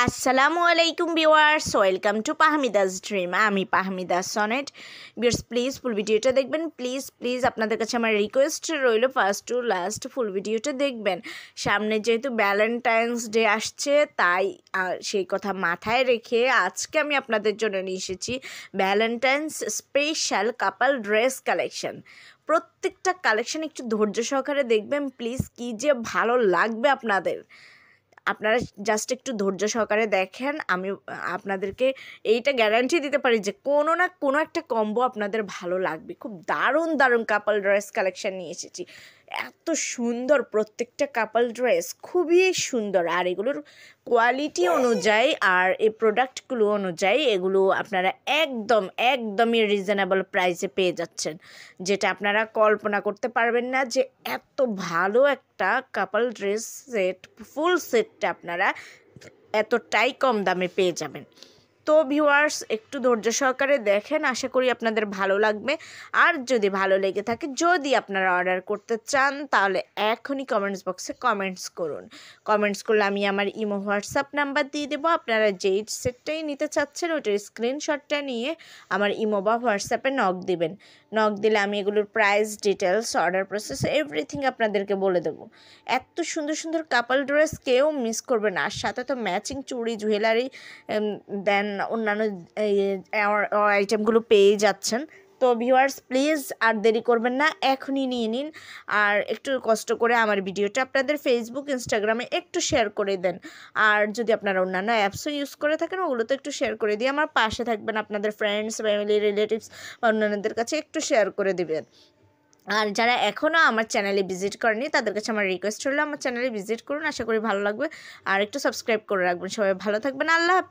আসসালামু আলাইকুম viewers, welcome to Pahmida's dream. আমি Pahmida Sonet. Viewers please full ভিডিওটা দেখবেন। প্লিজ প্লিজ আপনাদের কাছে আমার রিকোয়েস্ট রইল ফার্স্ট টু লাস্ট ফুল ভিডিওটা দেখবেন। সামনে যেহেতু ভ্যালেন্টাইন্স ডে আসছে, তাই সেই কথা মাথায় রেখে আজকে আমি আপনাদের জন্য নিয়ে এসেছি Valentine's special couple dress collection প্রত্যেকটা কালেকশন একটু ধৈর্য সহকারে দেখবেন। প্লিজ কী যে ভালো লাগবে আপনাদের। আপনারা জাস্ট একটু ধৈর্য সহকারে দেখেন, আমি, আপনাদেরকে এইটা গ্যারান্টি দিতে পারি যে কোনো না কোনো একটা কম্বো আপনাদের ভালো লাগবে। খুব দারুণ দারুণ কাপল ড্রেস কালেকশান নিয়ে এসেছি। এত সুন্দর প্রত্যেকটা কাপল ড্রেস খুবই সুন্দর। আর এগুলোর কোয়ালিটি অনুযায়ী আর এই প্রোডাক্টগুলো অনুযায়ী এগুলো আপনারা একদম, একদমই রিজনেবল প্রাইসে পেয়ে যাচ্ছেন। যেটা আপনারা কল্পনা করতে পারবেন না যে এত ভালো একটা কাপল ড্রেস সেট ফুল সেটটা আপনারা এতটাই কম দামে পেয়ে যাবেন। তো ভিউয়ার্স একটু ধৈর্য সহকারে দেখেন, আশা করি আপনাদের ভালো লাগবে। আর যদি ভালো লেগে থাকে, যদি আপনারা অর্ডার করতে চান, তাহলে এখনই কমেন্টস বক্সে কমেন্টস করুন। কমেন্টস করলে আমি আমার ইমো হোয়াটসঅ্যাপ নাম্বার দিয়ে দেবো। আপনারা যেই সেটটাই নিতে চাচ্ছেন, ওটার স্ক্রিনশটটা নিয়ে আমার ইমো বা হোয়াটসঅ্যাপে নক দিবেন। নক দিলে আমি এগুলোর price details order process everything আপনাদেরকে বলে দেবো। এত সুন্দর সুন্দর কাপল ড্রেস কেউ মিস করবে না। আর সাথে তো ম্যাচিং চুড়ি জুয়েলারি দেন অন্যান্য আইটেমগুলো পেয়ে যাচ্ছেন। তো ভিউয়ার্স প্লিজ আর দেরি করবেন না, এখনই নিয়ে নিন। আর একটু কষ্ট করে আমার ভিডিওটা আপনাদের ফেসবুক ইনস্টাগ্রামে একটু শেয়ার করে দেন। আর যদি আপনারা অন্যান্য অ্যাপসও ইউজ করে থাকেন ওগুলো তো একটু শেয়ার করে দিয়ে আমার পাশে থাকবেন, আপনাদের ফ্রেন্ডস ফ্যামিলি রিলেটিভস বা অন্যান্যদের কাছে একটু শেয়ার করে দেবেন। আর যারা এখনও আমার চ্যানেলে ভিজিট করেনি তাদের কাছে আমার রিকোয়েস্ট হলো আমার চ্যানেলে ভিজিট করুন, আশা করি ভালো লাগবে। আর একটু সাবস্ক্রাইব করে রাখবেন। সবাই ভালো থাকবেন, আল্লাহ হাফেজ।